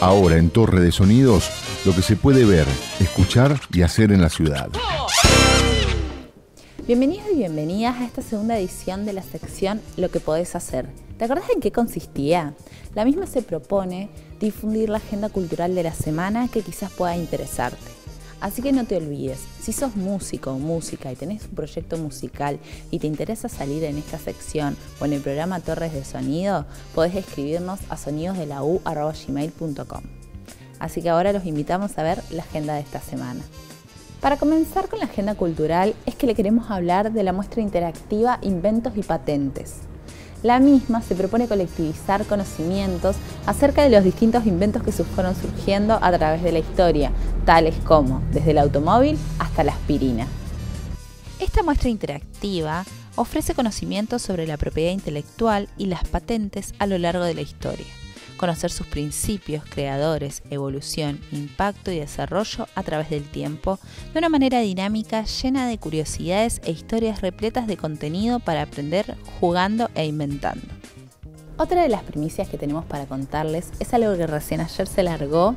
Ahora en Torre de Sonidos, lo que se puede ver, escuchar y hacer en la ciudad. Bienvenidos y bienvenidas a esta segunda edición de la sección Lo que podés hacer. ¿Te acordás en qué consistía? La misma se propone difundir la agenda cultural de la semana que quizás pueda interesarte. Así que no te olvides, si sos músico o música y tenés un proyecto musical y te interesa salir en esta sección o en el programa Torres de Sonido, podés escribirnos a sonidosdelau.gmail.com. Así que ahora los invitamos a ver la agenda de esta semana. Para comenzar con la agenda cultural es que le queremos hablar de la muestra interactiva Inventos y Patentes. La misma se propone colectivizar conocimientos acerca de los distintos inventos que fueron surgiendo a través de la historia, tales como desde el automóvil hasta la aspirina. Esta muestra interactiva ofrece conocimientos sobre la propiedad intelectual y las patentes a lo largo de la historia conocer sus principios, creadores, evolución, impacto y desarrollo a través del tiempo, de una manera dinámica, llena de curiosidades e historias repletas de contenido para aprender jugando e inventando. Otra de las primicias que tenemos para contarles es algo que recién ayer se largó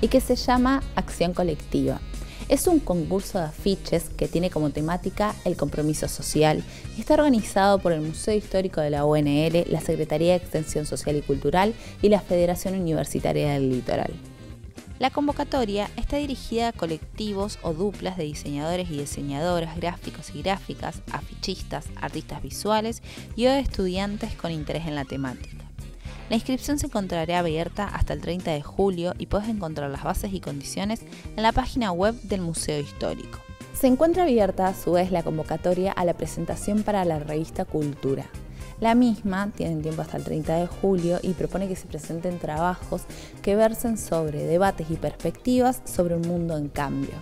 y que se llama acción colectiva. Es un concurso de afiches que tiene como temática el compromiso social y está organizado por el Museo Histórico de la UNL, la Secretaría de Extensión Social y Cultural y la Federación Universitaria del Litoral. La convocatoria está dirigida a colectivos o duplas de diseñadores y diseñadoras, gráficos y gráficas, afichistas, artistas visuales y o estudiantes con interés en la temática. La inscripción se encontrará abierta hasta el 30 de julio y puedes encontrar las bases y condiciones en la página web del Museo Histórico. Se encuentra abierta a su vez la convocatoria a la presentación para la revista Cultura. La misma tiene tiempo hasta el 30 de julio y propone que se presenten trabajos que versen sobre debates y perspectivas sobre un mundo en cambio.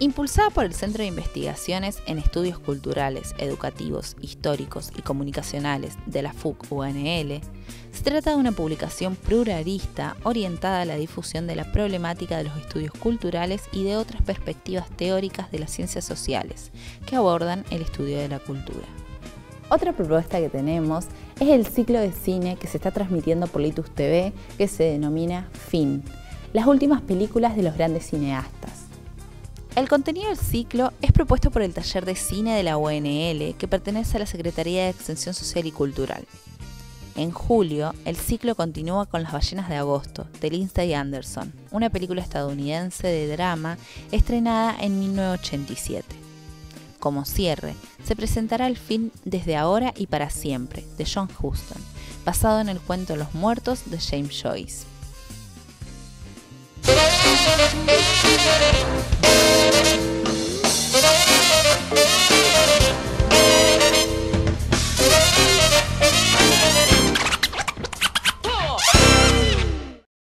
Impulsada por el Centro de Investigaciones en Estudios Culturales, Educativos, Históricos y Comunicacionales de la FUC UNL, se trata de una publicación pluralista orientada a la difusión de la problemática de los estudios culturales y de otras perspectivas teóricas de las ciencias sociales que abordan el estudio de la cultura. Otra propuesta que tenemos es el ciclo de cine que se está transmitiendo por Litus TV que se denomina FIN, las últimas películas de los grandes cineastas. El contenido del ciclo es propuesto por el Taller de Cine de la UNL, que pertenece a la Secretaría de Extensión Social y Cultural. En julio, el ciclo continúa con Las ballenas de agosto, de Lindsay Anderson, una película estadounidense de drama estrenada en 1987. Como cierre, se presentará el film Desde ahora y para siempre, de John Huston, basado en el cuento Los muertos de James Joyce.